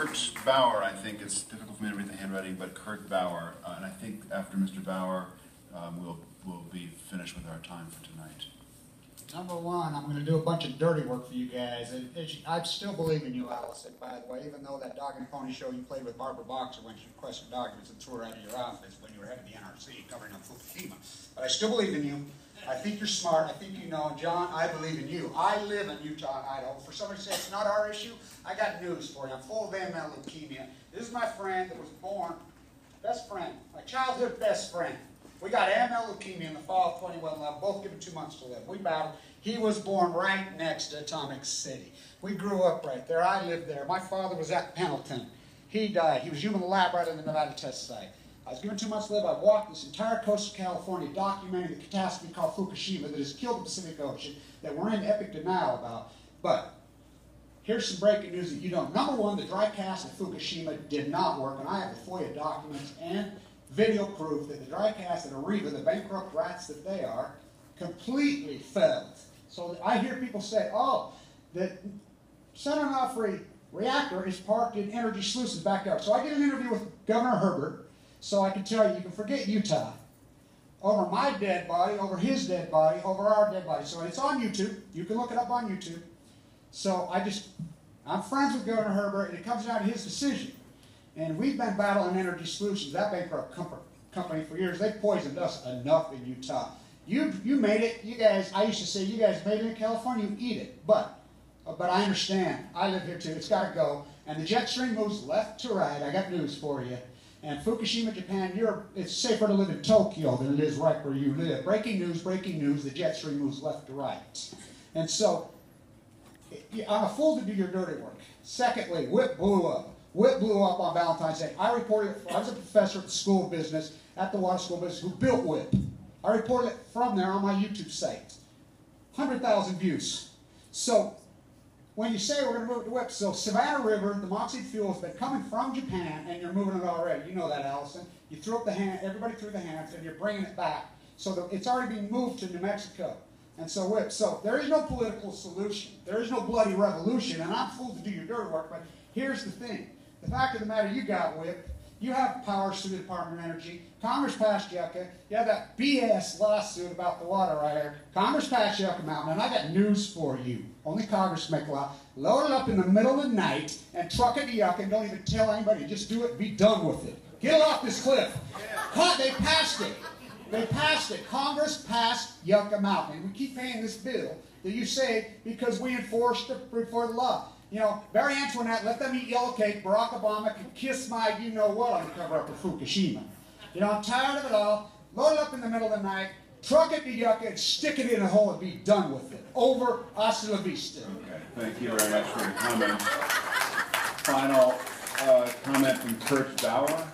Kurt Bauer, I think, it's difficult for me to read the handwriting, but Kurt Bauer, uh, and I think after Mr. Bauer, um, we'll, we'll be finished with our time for tonight. Number one, I'm gonna do a bunch of dirty work for you guys, and it's- I still believe in you, Allison, by the way, even though that dog and pony show you played with Barbara Boxer when she requested documents and threw her out of your office when you were head of the NRC covering up Fukushima. But I still believe in you. I think you're smart. I think you know. John, I believe in you. I live in Utah and Idaho. For somebody to say it's not our issue, I got news for you. I'm full of AML leukemia. This is my friend that was born, best friend, my childhood best friend. We got AML leukemia in the fall of 2011, both given two months to live. We battled. He was born right next to Atomic City. We grew up right there. I lived there. My father was at Pendleton. He died. He was human lab right in the Nevada test site. I was given two months to live. I walked this entire coast of California documenting the catastrophe called Fukushima that has killed the Pacific Ocean that we're in epic denial about. But Here's some breaking news that you don't. Number one, the dry cask at Fukushima did not work, and I have the FOIA documents and video proof that the dry cask at Areva, the bankrupt rats that they are, completely failed. So I hear people say, oh, the San Onofre reactor is parked in Energy Solutions backyard. So I did an interview with Governor Herbert, so I can tell you, you can forget Utah over my dead body, over his dead body, over our dead body. So it's on YouTube. You can look it up on YouTube. So I just, I'm friends with Governor Herbert, and it comes down to his decision. And we've been battling Energy Solutions, that bankrupt com- company, for years. They've poisoned us enough in Utah. You, you made it. You guys, I used to say, you guys made it in California, you eat it. But, uh, but I understand. I live here too. It's got to go. And the jet stream moves left to right. I got news for you. And Fukushima, Japan, you're, it's safer to live in Tokyo than it is right where you live. Breaking news, breaking news, the jet stream moves left to right. And so, I'm a fool to do your dirty work. Secondly, WIPP blew up. WIPP blew up on Valentine's Day. I reported, it. I was a professor at the School of Business, at the Water School of Business, who built WIPP. I reported it from there on my YouTube site. 100,000 views. So, when you say we're going to move it to WIPP, so Savannah River, the Moxie fuel has been coming from Japan, and you're moving it already. You know that, Allison. You threw up the hand, everybody threw the hands, and you're bringing it back. So that it's already being moved to New Mexico. And so WIPP. So there is no political solution. There is no bloody revolution. And I'm fooled to do your dirty work, but here's the thing. The fact of the matter, you got whipped. You have powers through the Department of Energy. Congress passed Yucca. You have that BS lawsuit about the water right here. Congress passed Yucca Mountain, and I got news for you. Only Congress make a law. Load it up in the middle of the night and truck it to Yucca and don't even tell anybody. Just do it and be done with it. Get off this cliff. Cut, they passed it. They passed it. Congress passed Yucca Mountain. We keep paying this bill that you say because we enforced the, for the law. You know, Barry Antoinette, let them eat yellow cake. Barack Obama can kiss my you know what on the cover up of Fukushima. You know, I'm tired of it all. Load it up in the middle of the night, truck it to Yucca, and stick it in a hole and be done with it. Over, hasta la vista. Okay, thank you very much for your comment. Final uh, comment from Kurt Bauer.